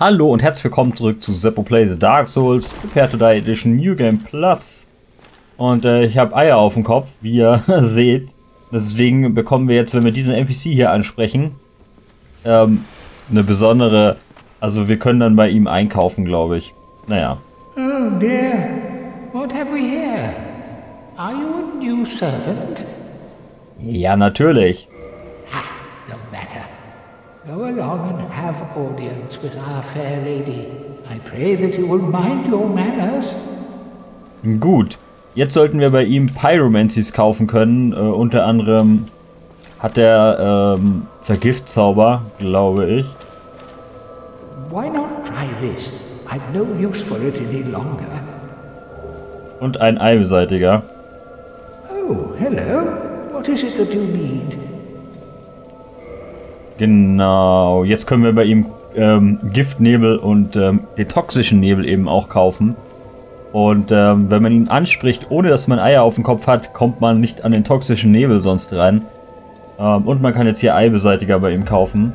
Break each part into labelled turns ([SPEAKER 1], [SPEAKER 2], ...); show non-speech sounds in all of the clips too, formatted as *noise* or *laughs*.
[SPEAKER 1] Hallo und herzlich willkommen zurück zu Seppo Plays Dark Souls Prepare to Die Edition New Game Plus. Und äh, ich habe Eier auf dem Kopf, wie ihr *laughs* seht. Deswegen bekommen wir jetzt, wenn wir diesen NPC hier ansprechen, ähm, eine besondere... Also wir können dann bei ihm einkaufen, glaube ich. Naja.
[SPEAKER 2] Oh dear, what have we here? Are you a new servant?
[SPEAKER 1] Ja, natürlich.
[SPEAKER 2] Go along and have audience with our fair lady. I pray that you will mind your manners.
[SPEAKER 1] Gut. Jetzt sollten wir bei ihm Pyromancies kaufen können. Äh, unter anderem hat er ähm, Vergiftzauber, glaube ich.
[SPEAKER 2] Why not try this? I've no use for it any longer.
[SPEAKER 1] Und ein Eibeseitiger.
[SPEAKER 2] Oh, hello. What is it that you need?
[SPEAKER 1] Genau. Jetzt können wir bei ihm ähm, Giftnebel und ähm, den toxischen Nebel eben auch kaufen. Und ähm, wenn man ihn anspricht, ohne dass man Eier auf dem Kopf hat, kommt man nicht an den toxischen Nebel sonst rein. Ähm, und man kann jetzt hier Eibeseitiger bei ihm kaufen.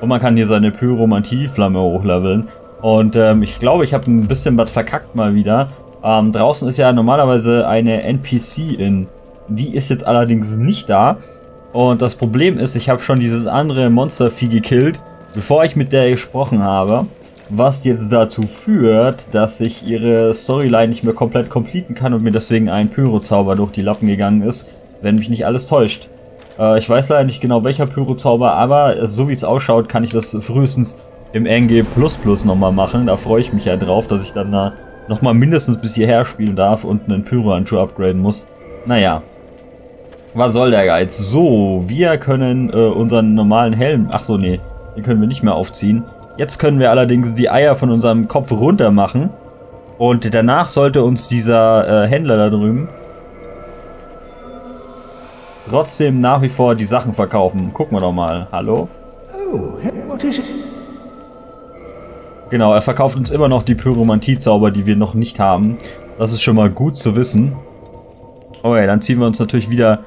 [SPEAKER 1] Und man kann hier seine Pyromantieflamme hochleveln. Und ähm, ich glaube, ich habe ein bisschen was verkackt mal wieder. Ähm, draußen ist ja normalerweise eine NPC in. Die ist jetzt allerdings nicht da. Und das Problem ist, ich habe schon dieses andere Monstervieh gekillt, bevor ich mit der gesprochen habe. Was jetzt dazu führt, dass ich ihre Storyline nicht mehr komplett completen kann und mir deswegen ein Pyrozauber durch die Lappen gegangen ist, wenn mich nicht alles täuscht. Äh, ich weiß leider nicht genau welcher Pyrozauber, aber so wie es ausschaut, kann ich das frühestens im NG nochmal machen. Da freue ich mich ja drauf, dass ich dann da nochmal mindestens bis hierher spielen darf und einen Pyro-Handschuh upgraden muss. Naja. Was soll der Geiz? So, wir können äh, unseren normalen Helm... Ach so, nee. Den können wir nicht mehr aufziehen. Jetzt können wir allerdings die Eier von unserem Kopf runter machen. Und danach sollte uns dieser äh, Händler da drüben trotzdem nach wie vor die Sachen verkaufen. Gucken wir doch mal. Hallo?
[SPEAKER 2] Oh, what is it?
[SPEAKER 1] Genau, er verkauft uns immer noch die Pyromantie-Zauber, die wir noch nicht haben. Das ist schon mal gut zu wissen. Okay, dann ziehen wir uns natürlich wieder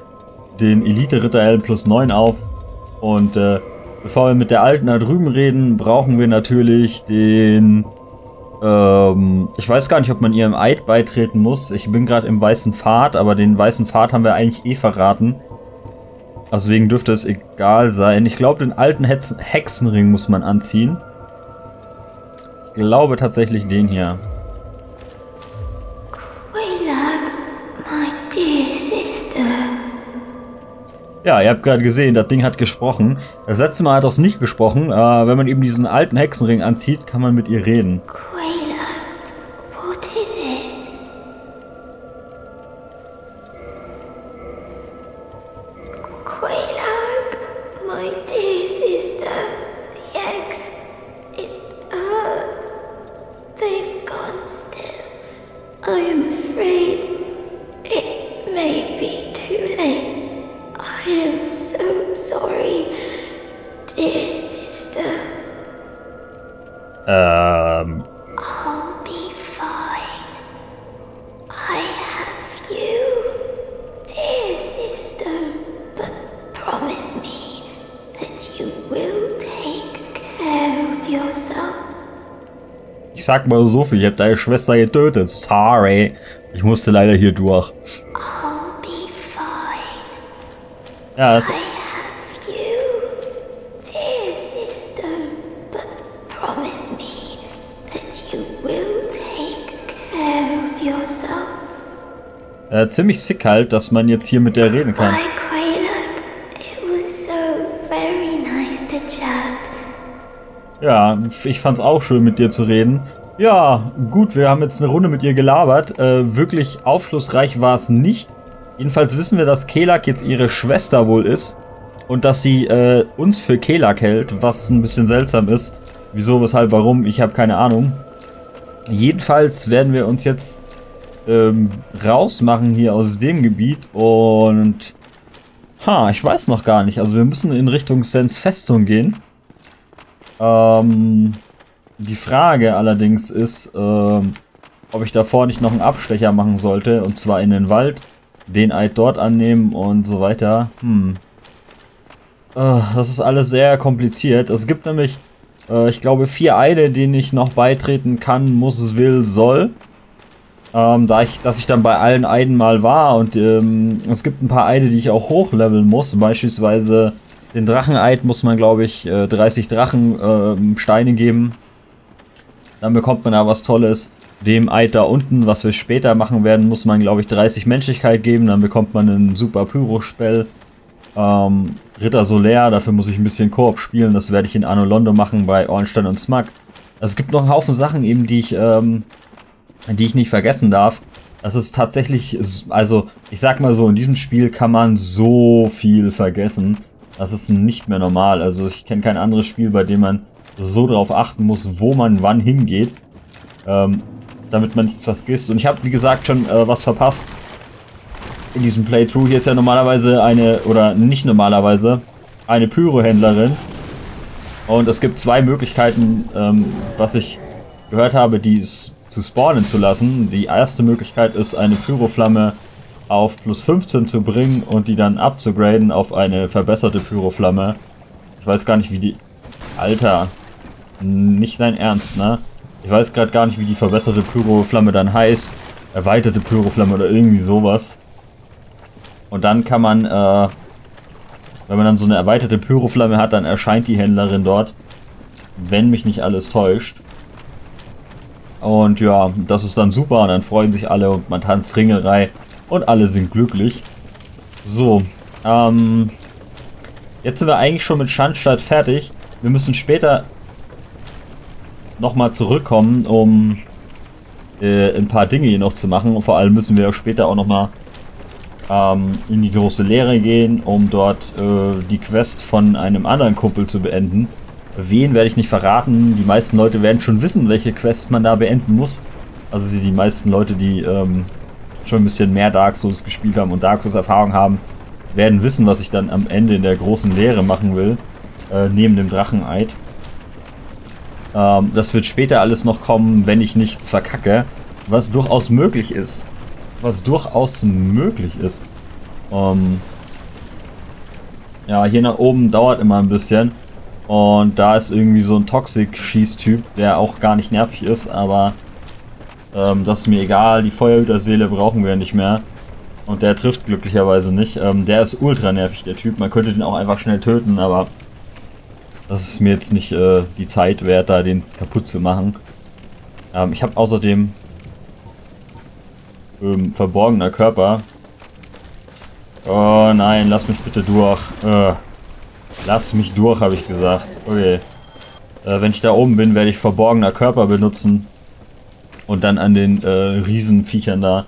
[SPEAKER 1] den Elite-Ritter L plus 9 auf. Und äh, bevor wir mit der alten da drüben reden, brauchen wir natürlich den... Ähm, ich weiß gar nicht, ob man ihrem Eid beitreten muss. Ich bin gerade im weißen Pfad, aber den weißen Pfad haben wir eigentlich eh verraten. Deswegen dürfte es egal sein. Ich glaube, den alten Hex Hexenring muss man anziehen. Ich glaube tatsächlich den hier. Ja, ihr habt gerade gesehen, das Ding hat gesprochen. Das letzte Mal hat es nicht gesprochen. Äh, wenn man eben diesen alten Hexenring anzieht, kann man mit ihr reden. Ähm. Sag mal so viel, ich hab deine Schwester getötet. Sorry. Ich musste leider hier durch. Ja, das. Äh, ziemlich sick halt, dass man jetzt hier mit der reden kann. Ja, ich fand's auch schön mit dir zu reden. Ja, gut, wir haben jetzt eine Runde mit ihr gelabert. Äh, wirklich aufschlussreich war es nicht. Jedenfalls wissen wir, dass Kelak jetzt ihre Schwester wohl ist. Und dass sie äh, uns für Kelak hält, was ein bisschen seltsam ist. Wieso, weshalb, warum, ich habe keine Ahnung. Jedenfalls werden wir uns jetzt ähm, rausmachen hier aus dem Gebiet und ha, ich weiß noch gar nicht. Also wir müssen in Richtung Sens Festung gehen. Ähm, die Frage allerdings ist, ähm, ob ich davor nicht noch einen Abstecher machen sollte und zwar in den Wald, den Eid dort annehmen und so weiter. Hm. Äh, das ist alles sehr kompliziert. Es gibt nämlich äh, ich glaube, vier Eide, denen ich noch beitreten kann, muss, will, soll. Ähm, da ich, dass ich dann bei allen Eiden mal war und ähm, es gibt ein paar Eide, die ich auch hochleveln muss. Beispielsweise den Dracheneid muss man, glaube ich, äh, 30 Drachensteine äh, geben. Dann bekommt man da was Tolles. Dem Eid da unten, was wir später machen werden, muss man, glaube ich, 30 Menschlichkeit geben. Dann bekommt man einen super Pyro-Spell. Ähm, Ritter Solär, dafür muss ich ein bisschen Koop spielen. Das werde ich in Anno Londo machen bei Ornstein und Smug. Also es gibt noch einen Haufen Sachen eben, die ich, ähm, die ich nicht vergessen darf. Das ist tatsächlich, also ich sag mal so, in diesem Spiel kann man so viel vergessen. Das ist nicht mehr normal. Also ich kenne kein anderes Spiel, bei dem man so darauf achten muss, wo man wann hingeht. Ähm, damit man nichts vergisst. Und ich habe, wie gesagt, schon äh, was verpasst in diesem Playthrough. Hier ist ja normalerweise eine, oder nicht normalerweise, eine Pyro-Händlerin. Und es gibt zwei Möglichkeiten, ähm, was ich gehört habe, die zu spawnen zu lassen. Die erste Möglichkeit ist, eine Pyroflamme auf plus 15 zu bringen und die dann abzugraden auf eine verbesserte Pyroflamme. Ich weiß gar nicht, wie die... Alter, nicht dein Ernst, ne? Ich weiß gerade gar nicht, wie die verbesserte Pyroflamme dann heißt. Erweiterte Pyroflamme oder irgendwie sowas. Und dann kann man, äh, wenn man dann so eine erweiterte Pyroflamme hat, dann erscheint die Händlerin dort. Wenn mich nicht alles täuscht. Und ja, das ist dann super und dann freuen sich alle und man tanzt Ringerei und alle sind glücklich. So, ähm, jetzt sind wir eigentlich schon mit Schandstadt fertig. Wir müssen später nochmal zurückkommen, um äh, ein paar Dinge hier noch zu machen. Und vor allem müssen wir später auch nochmal ähm, in die große Lehre gehen, um dort äh, die Quest von einem anderen Kumpel zu beenden. Wen werde ich nicht verraten. Die meisten Leute werden schon wissen, welche Quest man da beenden muss. Also die meisten Leute, die ähm, schon ein bisschen mehr Dark Souls gespielt haben und Dark Souls Erfahrung haben, werden wissen, was ich dann am Ende in der großen Lehre machen will. Äh, neben dem Dracheneid. Ähm, das wird später alles noch kommen, wenn ich nichts verkacke. Was durchaus möglich ist was durchaus möglich ist. Ähm ja, hier nach oben dauert immer ein bisschen. Und da ist irgendwie so ein Toxic-Schießtyp, der auch gar nicht nervig ist, aber ähm, das ist mir egal. Die Feuerhüterseele brauchen wir nicht mehr. Und der trifft glücklicherweise nicht. Ähm, der ist ultra nervig, der Typ. Man könnte den auch einfach schnell töten, aber das ist mir jetzt nicht äh, die Zeit wert, da den kaputt zu machen. Ähm, ich habe außerdem ähm, verborgener Körper. Oh nein, lass mich bitte durch. Äh, lass mich durch, habe ich gesagt. Okay. Äh, wenn ich da oben bin, werde ich verborgener Körper benutzen. Und dann an den äh, Riesenviechern da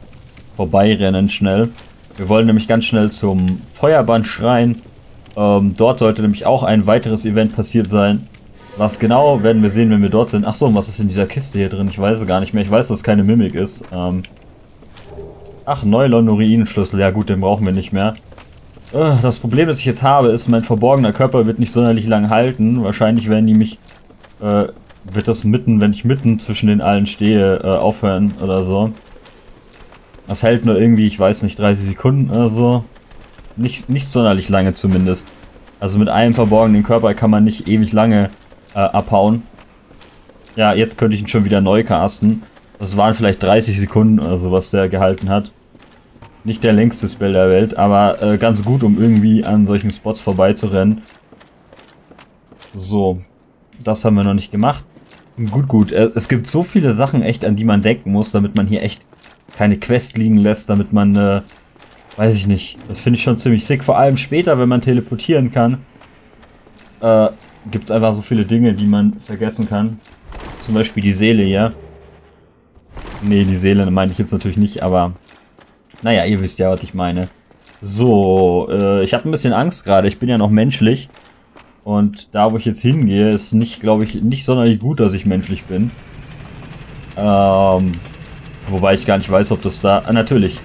[SPEAKER 1] vorbeirennen schnell. Wir wollen nämlich ganz schnell zum Feuerbandschrein. Ähm, dort sollte nämlich auch ein weiteres Event passiert sein. Was genau, werden wir sehen, wenn wir dort sind. Achso, was ist in dieser Kiste hier drin? Ich weiß es gar nicht mehr. Ich weiß, dass es keine Mimik ist. Ähm, Ach, Neulon-Urinschlüssel. Ja gut, den brauchen wir nicht mehr. Äh, das Problem, das ich jetzt habe, ist, mein verborgener Körper wird nicht sonderlich lang halten. Wahrscheinlich werden die mich... Äh, wird das mitten, wenn ich mitten zwischen den allen stehe, äh, aufhören oder so. Das hält nur irgendwie, ich weiß nicht, 30 Sekunden oder so. Nicht, nicht sonderlich lange zumindest. Also mit einem verborgenen Körper kann man nicht ewig lange äh, abhauen. Ja, jetzt könnte ich ihn schon wieder neu casten. Das waren vielleicht 30 Sekunden oder so, was der gehalten hat. Nicht der längste Spell der Welt, aber äh, ganz gut, um irgendwie an solchen Spots vorbeizurennen. So, das haben wir noch nicht gemacht. Gut, gut. Äh, es gibt so viele Sachen echt, an die man denken muss, damit man hier echt keine Quest liegen lässt, damit man, äh, weiß ich nicht. Das finde ich schon ziemlich sick. Vor allem später, wenn man teleportieren kann, äh, gibt es einfach so viele Dinge, die man vergessen kann. Zum Beispiel die Seele hier. Nee, die Seele meine ich jetzt natürlich nicht, aber naja, ihr wisst ja, was ich meine. So, äh, ich habe ein bisschen Angst gerade. Ich bin ja noch menschlich. Und da, wo ich jetzt hingehe, ist nicht, glaube ich, nicht sonderlich gut, dass ich menschlich bin. Ähm, wobei ich gar nicht weiß, ob das da... Ah, natürlich.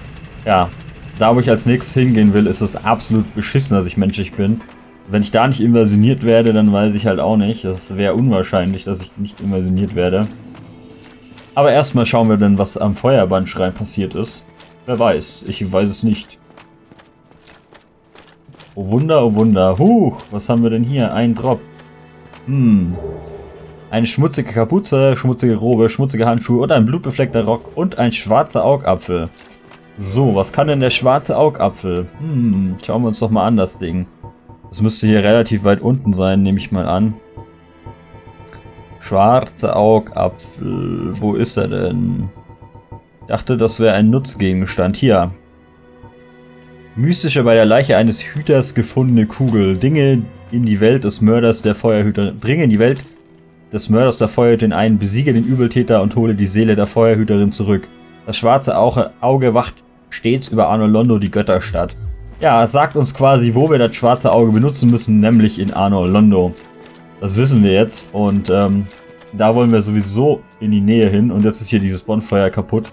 [SPEAKER 1] Ja, da, wo ich als nächstes hingehen will, ist es absolut beschissen, dass ich menschlich bin. Wenn ich da nicht invasioniert werde, dann weiß ich halt auch nicht. Das wäre unwahrscheinlich, dass ich nicht invasioniert werde. Aber erstmal schauen wir dann, was am Feuerbandschrein passiert ist. Wer weiß, ich weiß es nicht. Oh Wunder, oh Wunder. Huch, was haben wir denn hier? Ein Drop. Hm. Eine schmutzige Kapuze, schmutzige Robe, schmutzige Handschuhe und ein blutbefleckter Rock und ein schwarzer Augapfel. So, was kann denn der schwarze Augapfel? Hm, schauen wir uns doch mal an, das Ding. Das müsste hier relativ weit unten sein, nehme ich mal an. Schwarzer Augapfel. Wo ist er denn? Dachte, das wäre ein Nutzgegenstand. Hier. Mystische bei der Leiche eines Hüters gefundene Kugel. Dinge in die Welt des Mörders der Feuerhüter. Bringe in die Welt des Mörders der Feuerhüterin ein, besiege den Übeltäter und hole die Seele der Feuerhüterin zurück. Das schwarze Auge wacht stets über Arno Londo die Götterstadt. Ja, es sagt uns quasi, wo wir das schwarze Auge benutzen müssen, nämlich in Arno Londo. Das wissen wir jetzt und ähm, da wollen wir sowieso in die Nähe hin und jetzt ist hier dieses Bonfeuer kaputt.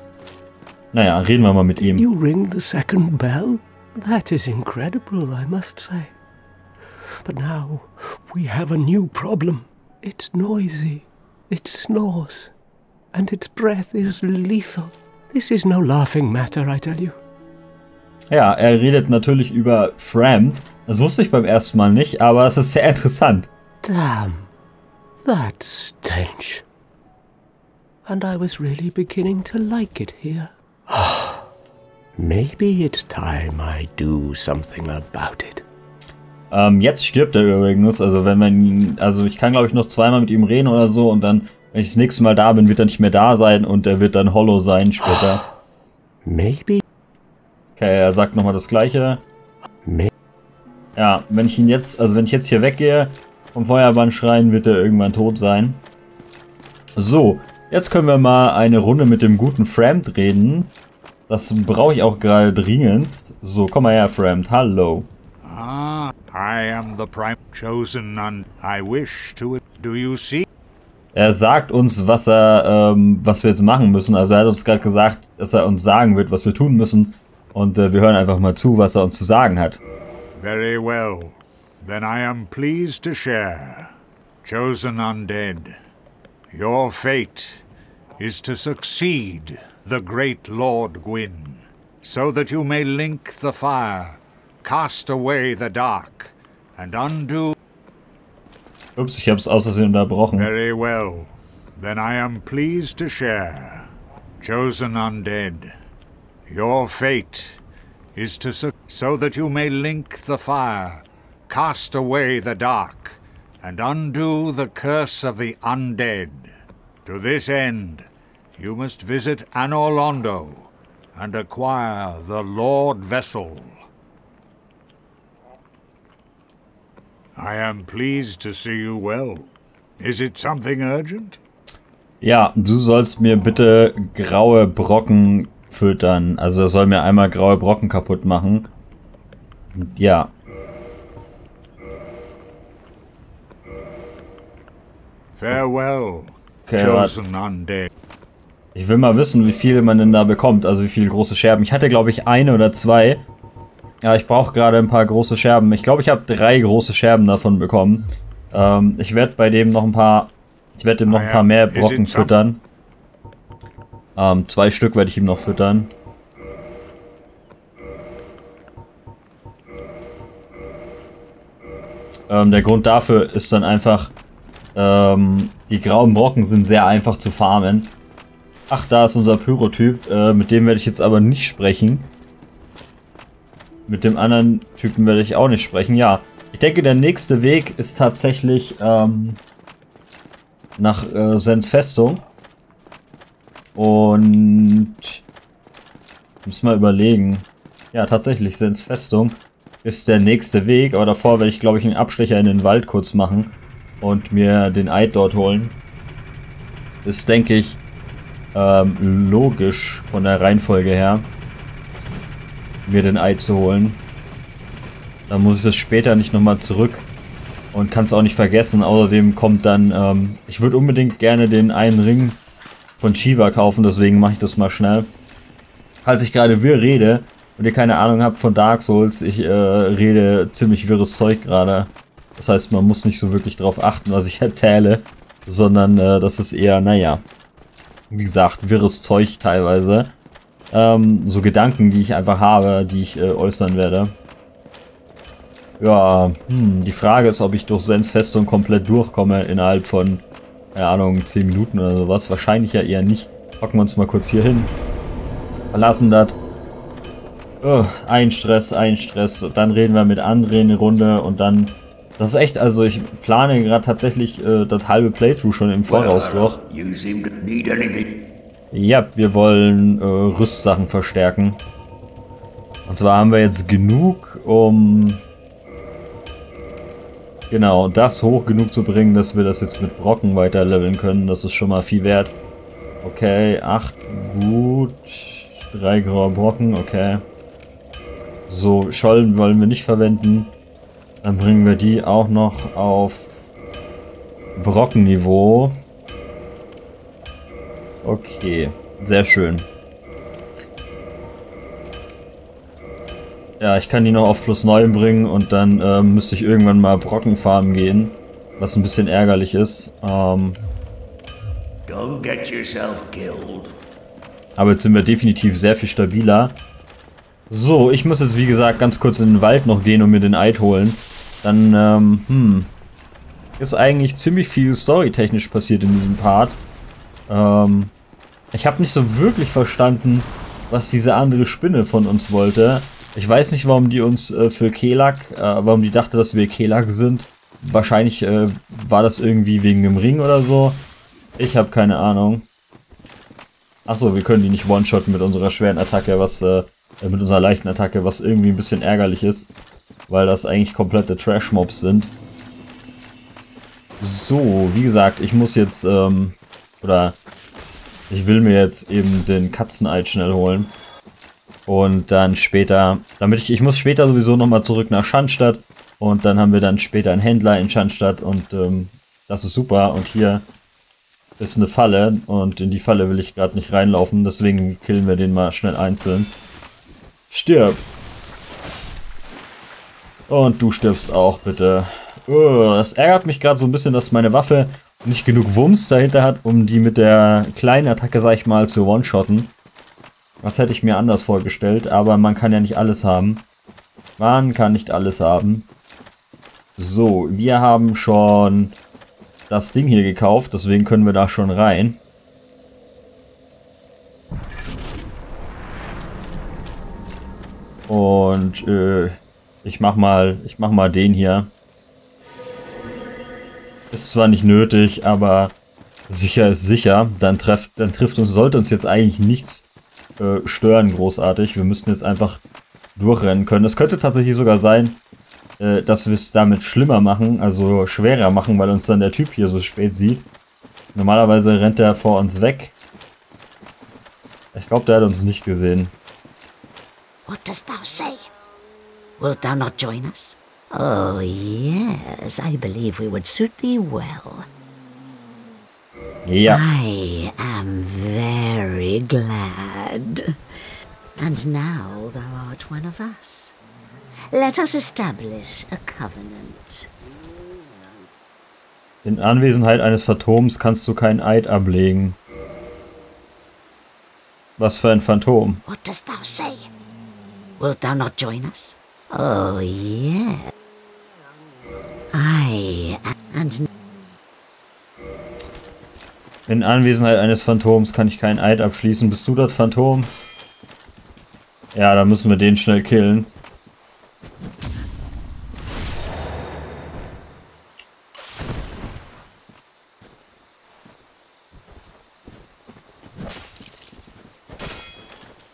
[SPEAKER 1] Naja, reden wir mal mit ihm.
[SPEAKER 3] You ring the second bell? That is incredible, I must say. But now we have a new problem. It's noisy, it snores, and its breath is lethal. This is no laughing matter, I tell you.
[SPEAKER 1] Ja, er redet natürlich über Fram. Das wusste ich beim ersten Mal nicht, aber es ist sehr interessant.
[SPEAKER 3] Damn, that's stench. And I was really beginning to like it here. *sighs* Maybe it's time I do something about it.
[SPEAKER 1] Ähm, jetzt stirbt er übrigens, also wenn man also ich kann glaube ich noch zweimal mit ihm reden oder so und dann, wenn ich das nächste Mal da bin, wird er nicht mehr da sein und er wird dann Hollow sein später.
[SPEAKER 3] Maybe.
[SPEAKER 1] Okay, er sagt nochmal das gleiche.
[SPEAKER 3] May
[SPEAKER 1] Ja, wenn ich ihn jetzt, also wenn ich jetzt hier weggehe vom Feuerbandschrein, wird er irgendwann tot sein. So, jetzt können wir mal eine Runde mit dem guten Framd reden. Das brauche ich auch gerade dringendst. So, komm mal her, Framd. Hallo.
[SPEAKER 4] Ah, I am the prime chosen, and I wish to. Do you see?
[SPEAKER 1] Er sagt uns, was er, ähm, was wir jetzt machen müssen. Also er hat uns gerade gesagt, dass er uns sagen wird, was wir tun müssen. Und äh, wir hören einfach mal zu, was er uns zu sagen hat.
[SPEAKER 4] Very well. Then I am pleased to share. Chosen undead, your fate is to succeed the great Lord Gwyn, so that you may link the fire, cast away the dark, and undo.
[SPEAKER 1] Ups, ich hab's unterbrochen.
[SPEAKER 4] Very well. Then I am pleased to share. Chosen undead, your fate is to so that you may link the fire, cast away the dark, and undo the curse of the undead. To this end, you must visit Anorlondo and acquire the Lord Vessel. I am pleased to see you well. Is it something urgent?
[SPEAKER 1] Ja, du sollst mir bitte graue Brocken füttern. Also er soll mir einmal graue Brocken kaputt machen. Ja.
[SPEAKER 4] Farewell,
[SPEAKER 1] Okay,
[SPEAKER 4] chosen undead.
[SPEAKER 1] Ich will mal wissen, wie viel man denn da bekommt. Also wie viele große Scherben. Ich hatte, glaube ich, eine oder zwei. Ja, ich brauche gerade ein paar große Scherben. Ich glaube, ich habe drei große Scherben davon bekommen. Ähm, ich werde bei dem noch ein paar... Ich werde ihm noch ein paar mehr Brocken füttern. Ähm, zwei Stück werde ich ihm noch füttern. Ähm, der Grund dafür ist dann einfach, ähm, die grauen Brocken sind sehr einfach zu farmen. Ach, da ist unser Pyrotyp. Äh, mit dem werde ich jetzt aber nicht sprechen. Mit dem anderen Typen werde ich auch nicht sprechen. Ja, ich denke, der nächste Weg ist tatsächlich ähm, nach äh, Sens Festung. Und muss mal überlegen. Ja, tatsächlich, Sens Festung ist der nächste Weg. Aber davor werde ich, glaube ich, einen Abstecher in den Wald kurz machen und mir den Eid dort holen. Ist, denke ich, ähm, logisch von der Reihenfolge her, mir den Eid zu holen. Dann muss ich das später nicht nochmal zurück und kann es auch nicht vergessen. Außerdem kommt dann, ähm, ich würde unbedingt gerne den einen Ring von Shiva kaufen, deswegen mache ich das mal schnell. Falls ich gerade wirr rede und ihr keine Ahnung habt von Dark Souls, ich äh, rede ziemlich wirres Zeug gerade. Das heißt, man muss nicht so wirklich darauf achten, was ich *laughs* erzähle, sondern äh, das ist eher, naja, wie gesagt, wirres Zeug teilweise. Ähm, so Gedanken, die ich einfach habe, die ich äh, äußern werde. Ja, hm, die Frage ist, ob ich durch Sens Festung komplett durchkomme innerhalb von, keine Ahnung, 10 Minuten oder sowas. Wahrscheinlich ja eher nicht. Packen wir uns mal kurz hier hin. Verlassen das. Oh, ein Stress, ein Stress. Dann reden wir mit André eine Runde und dann... Das ist echt, also ich plane gerade tatsächlich äh, das halbe Playthrough schon im Voraus durch.
[SPEAKER 5] You
[SPEAKER 1] Ja, wir wollen äh, Rüstsachen verstärken. Und zwar haben wir jetzt genug, um genau das hoch genug zu bringen, dass wir das jetzt mit Brocken weiter leveln können. Das ist schon mal viel wert. Okay, 8, gut. Drei graue Brocken, okay. So, Schollen wollen wir nicht verwenden. Dann bringen wir die auch noch auf Brockenniveau. Okay, sehr schön. Ja, ich kann die noch auf plus 9 bringen und dann ähm, müsste ich irgendwann mal Brocken farmen gehen. Was ein bisschen ärgerlich ist. Ähm,
[SPEAKER 5] Don't get yourself killed.
[SPEAKER 1] aber jetzt sind wir definitiv sehr viel stabiler. So, ich muss jetzt wie gesagt ganz kurz in den Wald noch gehen und mir den Eid holen. Dann, ähm, hm. Ist eigentlich ziemlich viel storytechnisch passiert in diesem Part. Ähm, ich habe nicht so wirklich verstanden, was diese andere Spinne von uns wollte. Ich weiß nicht, warum die uns äh, für Kelak, äh, warum die dachte, dass wir Kelak sind. Wahrscheinlich äh, war das irgendwie wegen dem Ring oder so. Ich habe keine Ahnung. Achso, wir können die nicht one-shotten mit unserer schweren Attacke, was, äh, äh, mit unserer leichten Attacke, was irgendwie ein bisschen ärgerlich ist. Weil das eigentlich komplette Trash-Mobs sind. So, wie gesagt, ich muss jetzt, ähm, oder ich will mir jetzt eben den Katzeneid schnell holen. Und dann später, damit ich, ich muss später sowieso nochmal zurück nach Schandstadt. Und dann haben wir dann später einen Händler in Schandstadt und ähm, das ist super. Und hier ist eine Falle und in die Falle will ich gerade nicht reinlaufen. Deswegen killen wir den mal schnell einzeln. Stirb! Und du stirbst auch, bitte. Oh, das ärgert mich gerade so ein bisschen, dass meine Waffe nicht genug Wumms dahinter hat, um die mit der kleinen Attacke, sag ich mal, zu one-shotten. Das hätte ich mir anders vorgestellt, aber man kann ja nicht alles haben. Man kann nicht alles haben. So, wir haben schon das Ding hier gekauft, deswegen können wir da schon rein. Und äh, ich mach mal, ich mach mal den hier. Ist zwar nicht nötig, aber sicher ist sicher. Dann trifft, dann trifft uns, sollte uns jetzt eigentlich nichts äh, stören großartig. Wir müssten jetzt einfach durchrennen können. Es könnte tatsächlich sogar sein, äh, dass wir es damit schlimmer machen, also schwerer machen, weil uns dann der Typ hier so spät sieht. Normalerweise rennt er vor uns weg. Ich glaube, der hat uns nicht gesehen.
[SPEAKER 6] What dost thou say? Wilt thou not join us? Oh, yes, I believe we would suit thee well.
[SPEAKER 1] Ja.
[SPEAKER 6] I am very glad. And now thou art one of us. Let us establish a covenant.
[SPEAKER 1] In Anwesenheit eines Phantoms kannst du keinen Eid ablegen. Was für ein Phantom?
[SPEAKER 6] What dost thou say? Wilt thou not join us? Oh, yes. I and
[SPEAKER 1] In Anwesenheit eines Phantoms kann ich keinen Eid abschließen. Bist du das Phantom? Ja, dann müssen wir den schnell killen.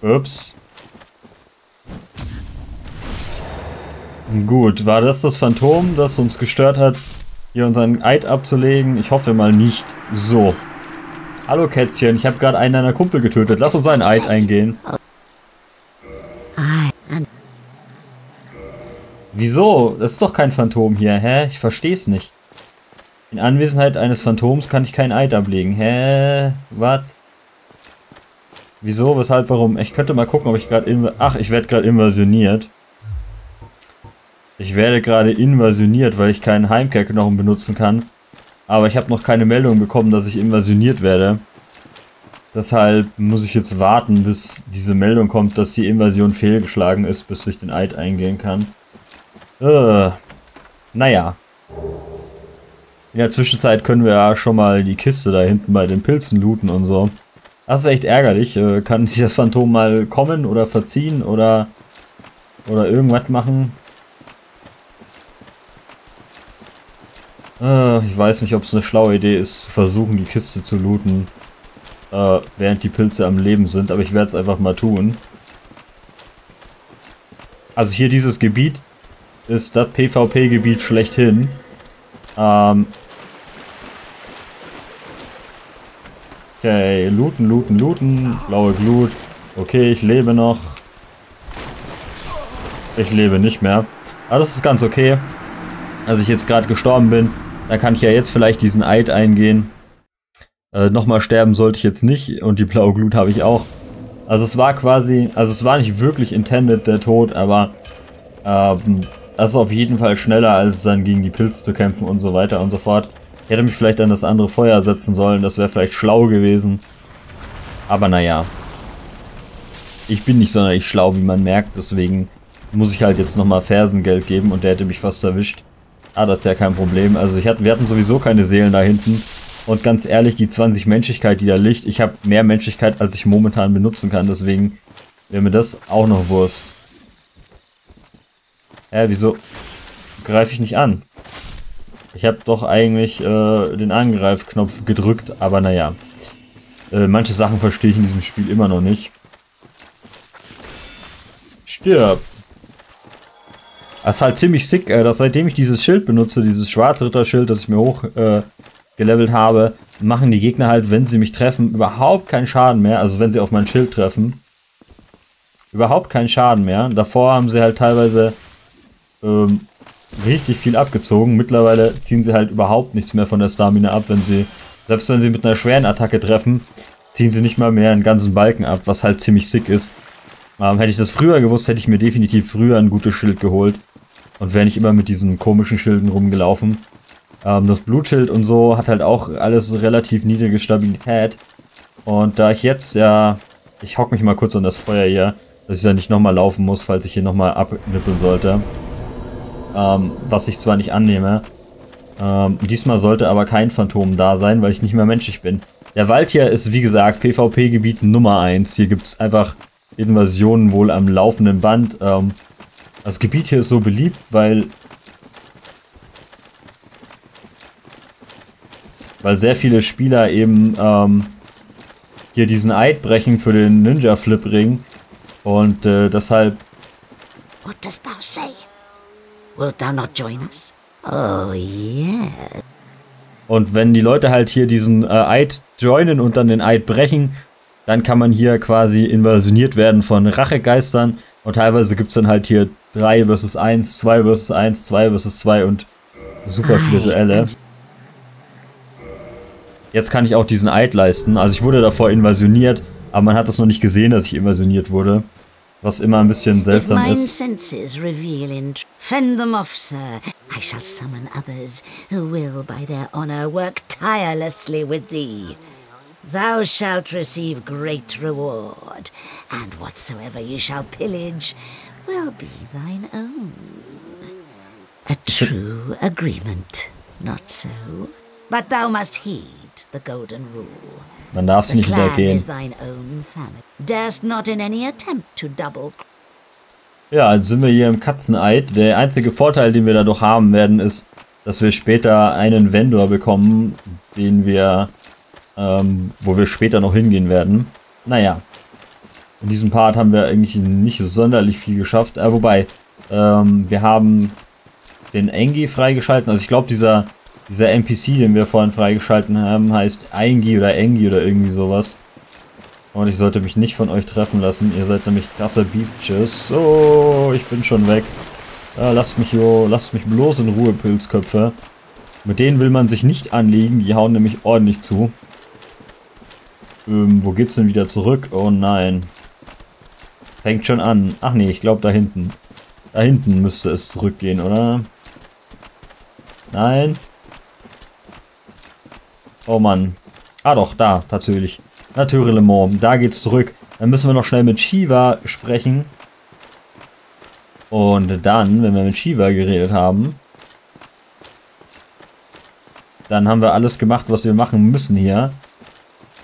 [SPEAKER 1] Ups. Gut, war das das Phantom, das uns gestört hat, hier unseren Eid abzulegen? Ich hoffe mal nicht. So. Hallo Kätzchen, ich habe gerade einen deiner Kumpel getötet. Lass uns einen Eid eingehen. Wieso? Das ist doch kein Phantom hier. Hä? Ich versteh's nicht. In Anwesenheit eines Phantoms kann ich keinen Eid ablegen. Hä? Was? Wieso? Weshalb? Warum? Ich könnte mal gucken, ob ich gerade... Ach, ich werde gerade invasioniert. Ich werde gerade invasioniert, weil ich keinen Heimkehrknochen benutzen kann. Aber ich habe noch keine Meldung bekommen, dass ich invasioniert werde. Deshalb muss ich jetzt warten, bis diese Meldung kommt, dass die Invasion fehlgeschlagen ist, bis ich den Eid eingehen kann. Äh, naja. In der Zwischenzeit können wir ja schon mal die Kiste da hinten bei den Pilzen looten und so. Das ist echt ärgerlich. Äh, kann *laughs* sich das Phantom mal kommen oder verziehen oder, oder irgendwas machen? Äh, ich weiß nicht, ob es eine schlaue Idee ist, zu versuchen, die Kiste zu looten, äh, während die Pilze am Leben sind, aber ich werde es einfach mal tun. Also hier dieses Gebiet ist das PvP-Gebiet schlechthin. Ähm, Okay, looten, looten, looten. Blaue Glut. Okay, ich lebe noch. Ich lebe nicht mehr. Aber das ist ganz okay. Als ich jetzt gerade gestorben bin, dann kann ich ja jetzt vielleicht diesen Eid eingehen. Äh, Nochmal sterben sollte ich jetzt nicht. Und die blaue Glut habe ich auch. Also es war quasi, also es war nicht wirklich intended, der Tod, aber ähm, das ist auf jeden Fall schneller, als dann gegen die Pilze zu kämpfen und so weiter und so fort. Ich hätte mich vielleicht an das andere Feuer setzen sollen, das wäre vielleicht schlau gewesen. Aber naja. Ich bin nicht sonderlich schlau, wie man merkt, deswegen muss ich halt jetzt nochmal Fersengeld geben und der hätte mich fast erwischt. Ah, das ist ja kein Problem. Also ich hatte, wir hatten sowieso keine Seelen da hinten. Und ganz ehrlich, die 20 Menschlichkeit, die da liegt, ich habe mehr Menschlichkeit, als ich momentan benutzen kann. Deswegen wäre mir das auch noch Wurst. Hä, wieso greife ich nicht an? Ich habe doch eigentlich äh, den Angreifknopf gedrückt, aber naja. Äh, manche Sachen verstehe ich in diesem Spiel immer noch nicht. Stirb. Das ist halt ziemlich sick, äh, dass seitdem ich dieses Schild benutze, dieses Schwarzritterschild, das ich mir hoch äh, habe, machen die Gegner halt, wenn sie mich treffen, überhaupt keinen Schaden mehr. Also wenn sie auf mein Schild treffen. Überhaupt keinen Schaden mehr. Davor haben sie halt teilweise ähm, richtig viel abgezogen. Mittlerweile ziehen sie halt überhaupt nichts mehr von der Stamina ab, wenn sie, selbst wenn sie mit einer schweren Attacke treffen, ziehen sie nicht mal mehr einen ganzen Balken ab, was halt ziemlich sick ist. Ähm, hätte ich das früher gewusst, hätte ich mir definitiv früher ein gutes Schild geholt. Und wäre nicht immer mit diesen komischen Schilden rumgelaufen. Ähm, das Blutschild und so hat halt auch alles relativ niedrige Stabilität. Und da ich jetzt ja, ich hock mich mal kurz an das Feuer hier, dass ich da nicht nochmal laufen muss, falls ich hier nochmal abnippeln sollte ähm, was ich zwar nicht annehme. Ähm, diesmal sollte aber kein Phantom da sein, weil ich nicht mehr menschlich bin. Der Wald hier ist, wie gesagt, PvP-Gebiet Nummer 1. Hier gibt es einfach Invasionen wohl am laufenden Band. Ähm, das Gebiet hier ist so beliebt, weil weil sehr viele Spieler eben ähm, hier diesen Eid brechen für den Ninja Flip Ring und äh, deshalb
[SPEAKER 6] What dost thou say? Wilt thou not join us? Oh, yeah.
[SPEAKER 1] Und wenn die Leute halt hier diesen äh, Eid joinen und dann den Eid brechen, dann kann man hier quasi invasioniert werden von Rachegeistern. Und teilweise gibt es dann halt hier 3 vs 1, 2 vs 1, 2 vs 2 und super viele Duelle. Jetzt kann ich auch diesen Eid leisten. Also ich wurde davor invasioniert, aber man hat das noch nicht gesehen, dass ich invasioniert wurde. Was immer ein bisschen seltsam ist.
[SPEAKER 6] fend them off, sir. I shall summon others who will, by their honor, work tirelessly with thee. Thou shalt receive great reward, and whatsoever you shall pillage will be thine own. A true agreement, not so? But thou must heed the golden rule.
[SPEAKER 1] Man darf sie nicht
[SPEAKER 6] clan
[SPEAKER 1] hintergehen.
[SPEAKER 6] is thine own family. Darest not in any attempt to double
[SPEAKER 1] Ja, jetzt sind wir hier im Katzeneid. Der einzige Vorteil, den wir dadurch haben werden, ist, dass wir später einen Vendor bekommen, den wir, ähm, wo wir später noch hingehen werden. Naja, in diesem Part haben wir eigentlich nicht sonderlich viel geschafft. Äh, wobei, ähm, wir haben den Engi freigeschalten. Also ich glaube, dieser, dieser NPC, den wir vorhin freigeschalten haben, heißt Engi oder Engi oder irgendwie sowas. Und ich sollte mich nicht von euch treffen lassen. Ihr seid nämlich krasse Beaches. So, ich bin schon weg. Ja, lasst mich jo, lasst mich bloß in Ruhe, Pilzköpfe. Mit denen will man sich nicht anlegen. Die hauen nämlich ordentlich zu. Ähm, wo geht's denn wieder zurück? Oh nein. Fängt schon an. Ach nee, ich glaube da hinten. Da hinten müsste es zurückgehen, oder? Nein. Oh Mann. Ah doch, da, tatsächlich. Naturellement, da geht's zurück. Dann müssen wir noch schnell mit Shiva sprechen. Und dann, wenn wir mit Shiva geredet haben, dann haben wir alles gemacht, was wir machen müssen hier.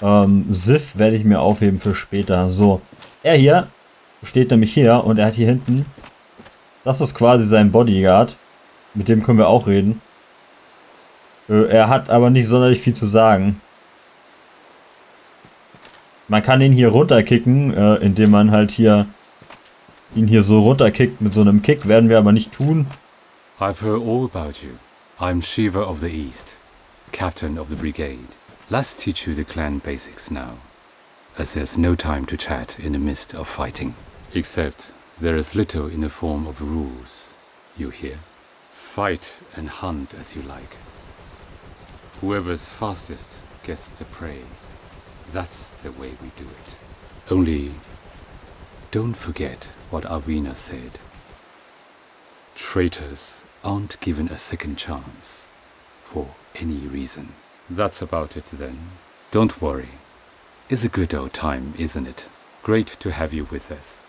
[SPEAKER 1] Ähm, Sif werde ich mir aufheben für später. So, er hier steht nämlich hier und er hat hier hinten, das ist quasi sein Bodyguard. Mit dem können wir auch reden. Äh, er hat aber nicht sonderlich viel zu sagen. Man kann ihn hier runterkicken, äh, indem man halt hier ihn hier so runterkickt mit so einem Kick, werden wir aber nicht tun.
[SPEAKER 7] I've heard all about you. I'm Shiva of the East, captain of the brigade. Let's teach you the clan basics now, as there's no time to chat in the midst of fighting. Except there is little in the form of rules, you hear. Fight and hunt as you like. Whoever's fastest gets the prey. That's the way we do it. Only, don't forget what Arvina said. Traitors aren't given a second chance for any reason. That's about it then. Don't worry. It's a good old time, isn't it? Great to have you with us.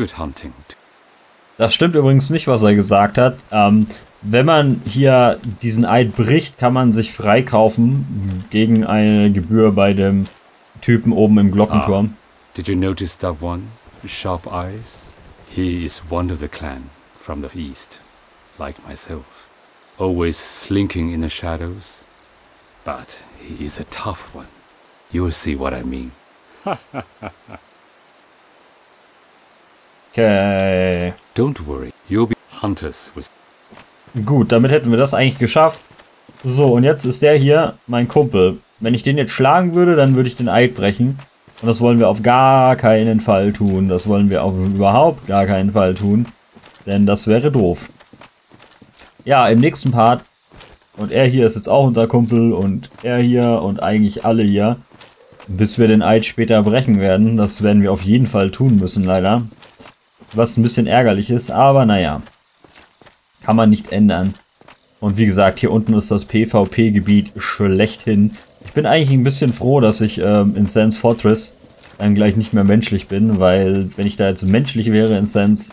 [SPEAKER 7] Good hunting.
[SPEAKER 1] Das stimmt übrigens nicht, was er gesagt hat. Ähm, wenn man hier diesen Eid bricht, kann man sich freikaufen gegen eine Gebühr bei dem Typen oben im Glockenturm.
[SPEAKER 7] Ah, did you notice that one? Sharp eyes? He is one of the clan from the east, like myself. Always slinking in the shadows. But he is a tough one. You'll see what I mean. *laughs*
[SPEAKER 1] Okay.
[SPEAKER 7] Don't worry, you'll be hunters with.
[SPEAKER 1] Gut, damit hätten wir das eigentlich geschafft. So, und jetzt ist der hier mein Kumpel. Wenn ich den jetzt schlagen würde, dann würde ich den Eid brechen. Und das wollen wir auf gar keinen Fall tun. Das wollen wir auf überhaupt gar keinen Fall tun. Denn das wäre doof. Ja, im nächsten Part. Und er hier ist jetzt auch unser Kumpel. Und er hier und eigentlich alle hier. Bis wir den Eid später brechen werden. Das werden wir auf jeden Fall tun müssen, leider. Was ein bisschen ärgerlich ist, aber naja. Kann man nicht ändern. Und wie gesagt, hier unten ist das PvP-Gebiet schlechthin. Ich bin eigentlich ein bisschen froh, dass ich ähm, in Sans Fortress dann gleich nicht mehr menschlich bin, weil wenn ich da jetzt menschlich wäre in Sans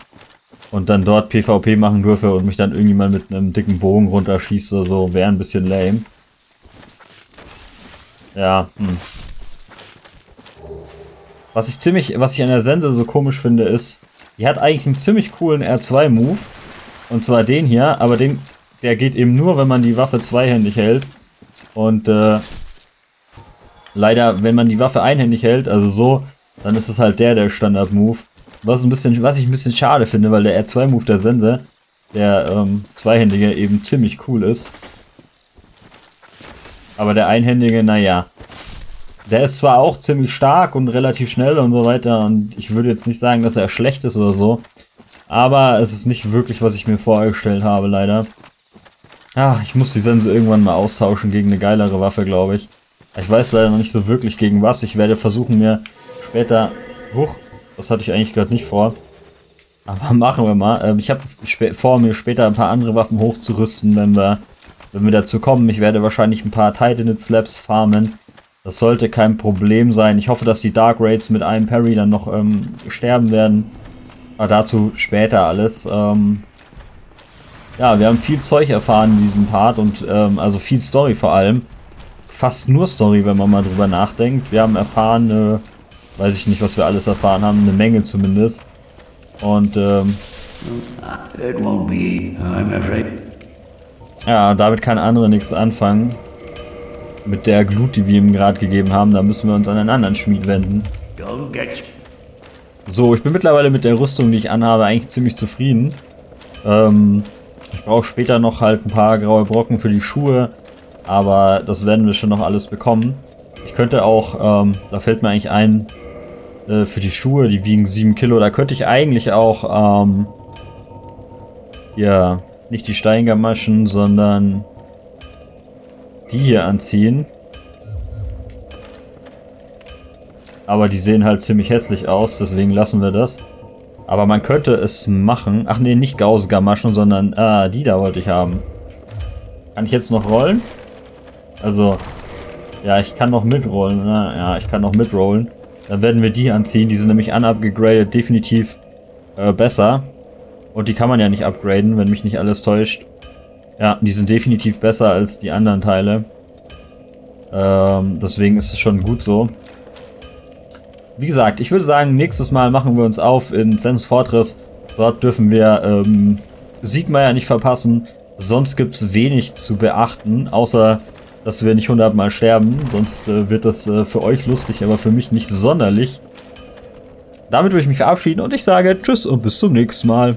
[SPEAKER 1] und dann dort PvP machen dürfe und mich dann irgendjemand mit einem dicken Bogen runterschießt oder so, wäre ein bisschen lame. Ja, hm. Was ich ziemlich, was ich an der Sense so komisch finde, ist, die hat eigentlich einen ziemlich coolen R2-Move. Und zwar den hier, aber den, der geht eben nur, wenn man die Waffe zweihändig hält. Und äh, leider, wenn man die Waffe einhändig hält, also so, dann ist es halt der, der Standard-Move. Was, was ich ein bisschen schade finde, weil der R2-Move der Sense, der ähm, zweihändige, eben ziemlich cool ist. Aber der einhändige, naja. Der ist zwar auch ziemlich stark und relativ schnell und so weiter und ich würde jetzt nicht sagen, dass er schlecht ist oder so. Aber es ist nicht wirklich, was ich mir vorgestellt habe, leider. Ah, ich muss die Sense irgendwann mal austauschen gegen eine geilere Waffe, glaube ich. Ich weiß leider noch nicht so wirklich gegen was. Ich werde versuchen, mir später... Huch, das hatte ich eigentlich gerade nicht vor. Aber *laughs* machen wir mal. Ähm, ich habe vor, mir später ein paar andere Waffen hochzurüsten, wenn wir, wenn wir dazu kommen. Ich werde wahrscheinlich ein paar Titanite Slaps farmen. Das sollte kein Problem sein. Ich hoffe, dass die Dark Raids mit einem Parry dann noch ähm, sterben werden. Aber dazu später alles. Ähm ja, wir haben viel Zeug erfahren in diesem Part und ähm, also viel Story vor allem. Fast nur Story, wenn man mal drüber nachdenkt. Wir haben erfahren, äh, weiß ich nicht, was wir alles erfahren haben, eine Menge zumindest. Und ähm,
[SPEAKER 5] It won't be, I'm afraid.
[SPEAKER 1] ja, damit kann andere nichts anfangen mit der Glut, die wir ihm gerade gegeben haben, da müssen wir uns an einen anderen Schmied wenden. So, ich bin mittlerweile mit der Rüstung, die ich anhabe, eigentlich ziemlich zufrieden. Ähm, ich brauche später noch halt ein paar graue Brocken für die Schuhe, aber das werden wir schon noch alles bekommen. Ich könnte auch, ähm, da fällt mir eigentlich ein, äh, für die Schuhe, die wiegen 7 Kilo, da könnte ich eigentlich auch, ähm, ja, nicht die Steingamaschen, sondern die hier anziehen. Aber die sehen halt ziemlich hässlich aus, deswegen lassen wir das. Aber man könnte es machen. Ach nee, nicht Gauss-Gamaschen, sondern ah, die da wollte ich haben. Kann ich jetzt noch rollen? Also, ja, ich kann noch mitrollen. Ne? Ja, ich kann noch mitrollen. Dann werden wir die anziehen. Die sind nämlich unupgradet definitiv äh, besser. Und die kann man ja nicht upgraden, wenn mich nicht alles täuscht. Ja, die sind definitiv besser als die anderen Teile. Ähm, deswegen ist es schon gut so. Wie gesagt, ich würde sagen, nächstes Mal machen wir uns auf in Sense Fortress. Dort dürfen wir ähm, Siegmeier nicht verpassen. Sonst gibt es wenig zu beachten, außer dass wir nicht hundertmal sterben. Sonst äh, wird das äh, für euch lustig, aber für mich nicht sonderlich. Damit würde ich mich verabschieden und ich sage Tschüss und bis zum nächsten Mal.